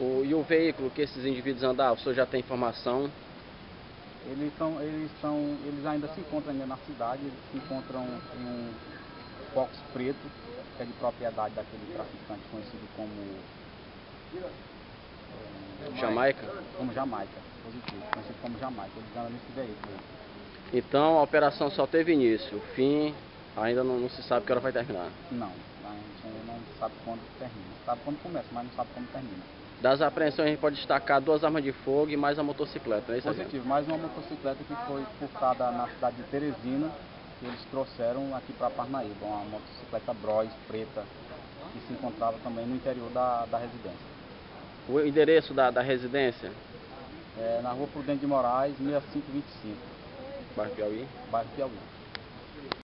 O, e o veículo que esses indivíduos andavam, o senhor já tem informação? Eles, são, eles, são, eles ainda se encontram ainda na cidade, eles se encontram em um Fox preto, que é de propriedade daquele traficante conhecido como é, Jamaica? Como Jamaica, positivo, conhecido como Jamaica, eles andam nesse veículo. Então a operação só teve início, o fim ainda não, não se sabe que hora vai terminar? Não, a gente ainda não sabe quando termina. Sabe quando começa, mas não sabe quando termina. Das apreensões a gente pode destacar duas armas de fogo e mais a motocicleta, é isso Positivo, mais uma motocicleta que foi furtada na cidade de Teresina, que eles trouxeram aqui para Parnaíba, uma motocicleta Bros preta, que se encontrava também no interior da, da residência. O endereço da, da residência? É na rua Prudente de Moraes, 6525. Bairro Piauí? Bairro Piauí.